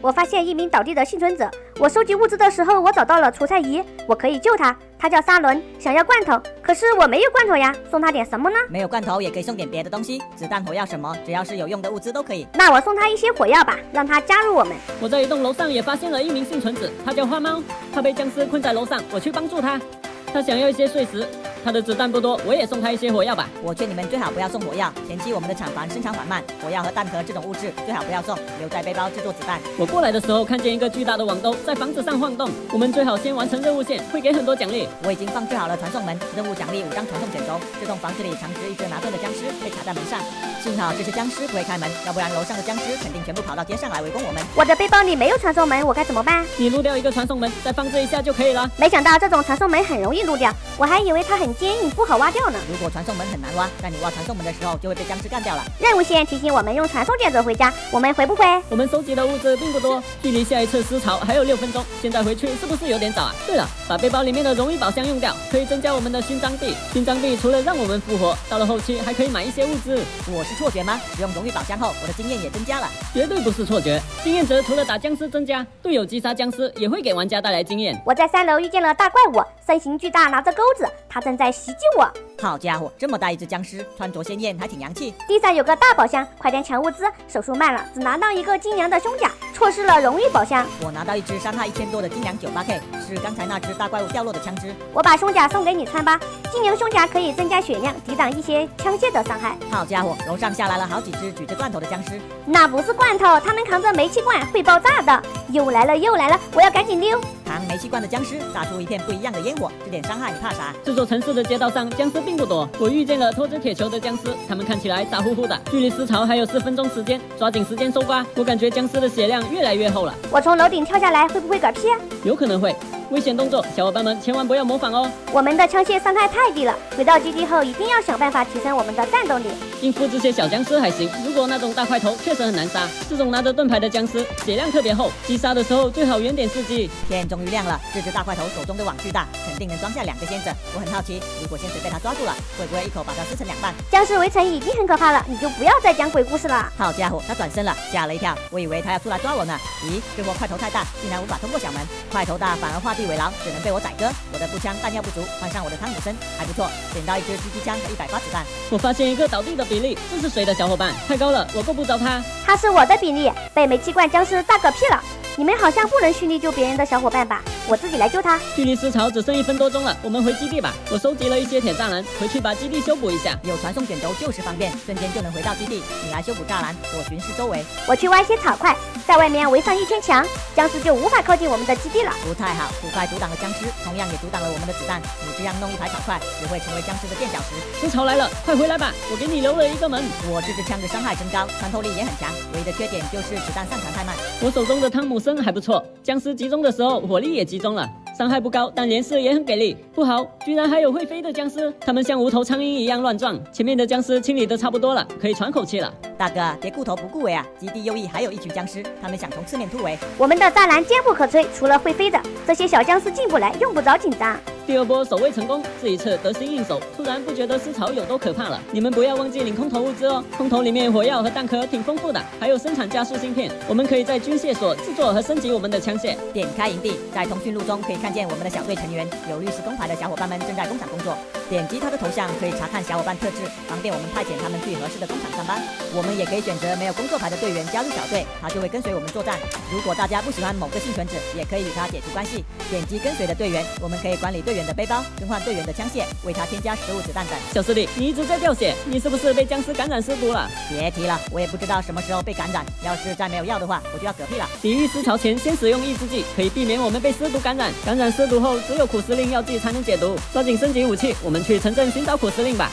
我发现一名倒地的幸存者。我收集物资的时候，我找到了除菜仪，我可以救他。他叫沙伦，想要罐头，可是我没有罐头呀，送他点什么呢？没有罐头也可以送点别的东西，子弹、火药什么，只要是有用的物资都可以。那我送他一些火药吧，让他加入我们。我在一栋楼上也发现了一名幸存者，他叫花猫，他被僵尸困在楼上，我去帮助他。他想要一些碎石。他的子弹不多，我也送他一些火药吧。我劝你们最好不要送火药，前期我们的厂房生产缓慢，火药和弹壳这种物质最好不要送，留在背包制作子弹。我过来的时候看见一个巨大的网兜在房子上晃动，我们最好先完成任务线，会给很多奖励。我已经放置好了传送门，任务奖励五张传送卷轴。这栋房子里藏着一只拿盾的僵尸，被卡在门上。幸好这些僵尸不会开门，要不然楼上的僵尸肯定全部跑到街上来围攻我们。我的背包里没有传送门，我该怎么办？你撸掉一个传送门，再放置一下就可以了。没想到这种传送门很容易撸掉，我还以为它很坚硬，不好挖。掉呢。如果传送门很难挖，那你挖传送门的时候就会被僵尸干掉了。任务线提醒我们用传送卷轴回家，我们回不回？我们收集的物资并不多，距离下一次尸潮还有六分钟。现在回去是不是有点早啊？对了，把背包里面的荣誉宝箱用掉，可以增加我们的勋章币。勋章币除了让我们复活，到了后期还可以买一些物资。我是错觉吗？使用荣誉宝箱后，我的经验也增加了。绝对不是错觉，经验值除了打僵尸增加，队友击杀僵尸也会给玩家带来经验。我在三楼遇见了大怪物，身形巨大，拿着钩子，他正在袭击我。好家伙，这么大一只僵尸，穿着鲜艳，还挺洋气。地上有个大宝箱，快点抢物资！手速慢了，只拿到一个金羊的胸甲，错失了荣誉宝箱。我拿到一只伤害一千多的金羊九八 K，是刚才那只大怪物掉落的枪支。我把胸甲送给你穿吧，金羊胸甲可以增加血量，抵挡一些枪械的伤害。好家伙，楼上下来了好几只举着罐头的僵尸。那不是罐头，他们扛着煤气罐，会爆炸的。又来了又来了，我要赶紧溜。扛煤气罐的僵尸炸出一片不一样的烟火，这点伤害你怕啥？这座城市的街道上僵尸并不多，我遇见了拖着铁球的僵尸，他们看起来傻乎乎的。距离尸潮还有四分钟时间，抓紧时间搜刮。我感觉僵尸的血量越来越厚了。我从楼顶跳下来会不会嗝屁？有可能会。危险动作，小伙伴们千万不要模仿哦！我们的枪械伤害太低了，回到基地后一定要想办法提升我们的战斗力。应付这些小僵尸还行，如果那种大块头确实很难杀。这种拿着盾牌的僵尸血量特别厚，击杀的时候最好远点射击。天终于亮了，这只大块头手中的网巨大，肯定能装下两个仙子。我很好奇，如果仙子被他抓住了，会不会一口把他撕成两半？僵尸围城已经很可怕了，你就不要再讲鬼故事了。好家伙，他转身了，吓了一跳，我以为他要出来抓我呢。咦，这货块头太大，竟然无法通过小门。块头大反而画地为牢，只能被我。宰割，我的步枪弹药不足，换上我的汤姆森还不错，捡到一支狙击枪和一百发子弹。我发现一个倒地的比利，这是谁的小伙伴？太高了，我够不着他。他是我的比利，被煤气罐僵尸炸嗝屁了。你们好像不能蓄力救别人的小伙伴吧？我自己来救他。距离尸潮只剩一分多钟了，我们回基地吧。我收集了一些铁栅栏，回去把基地修补一下。有传送卷轴就是方便，瞬间就能回到基地。你来修补栅栏，我巡视周围。我去挖些草块，在外面围上一圈墙，僵尸就无法靠近我们的基地了。不太好，土块阻挡了僵尸，同样也阻挡了我们的子弹。你这样弄一排草块，只会成为僵尸的垫脚石。尸潮来了，快回来吧！我给你留了一个门。我这支枪的伤害真高，穿透力也很强，唯一的缺点就是子弹上膛太慢。我手中的汤姆森还不错。僵尸集中的时候，火力也集中了，伤害不高，但连射也很给力。不好，居然还有会飞的僵尸，他们像无头苍蝇一样乱撞。前面的僵尸清理的差不多了，可以喘口气了。大哥，别顾头不顾尾啊！基地右翼还有一群僵尸，他们想从侧面突围。我们的栅栏坚不可摧，除了会飞的，这些小僵尸进不来，用不着紧张。第二波守卫成功，这一次得心应手，突然不觉得尸潮有多可怕了。你们不要忘记领空投物资哦，空投里面火药和弹壳挺丰富的，还有生产加速芯片，我们可以在军械所制作和升级我们的枪械。点开营地，在通讯录中可以看见我们的小队成员，有律师工牌的小伙伴们正在工厂工作。点击他的头像可以查看小伙伴特质，方便我们派遣他们去合适的工厂上班。我们也可以选择没有工作牌的队员加入小队，他就会跟随我们作战。如果大家不喜欢某个幸存者，也可以与他解除关系。点击跟随的队员，我们可以管理队员的背包，更换队员的枪械，为他添加食物、子弹等。小师弟，你一直在掉血，你是不是被僵尸感染尸毒了？别提了，我也不知道什么时候被感染。要是再没有药的话，我就要嗝屁了。抵御尸潮前，先使用抑制剂，可以避免我们被尸毒感染。感染尸毒后，只有苦司令药剂才能解毒。抓紧升级武器，我们去城镇寻找苦司令吧。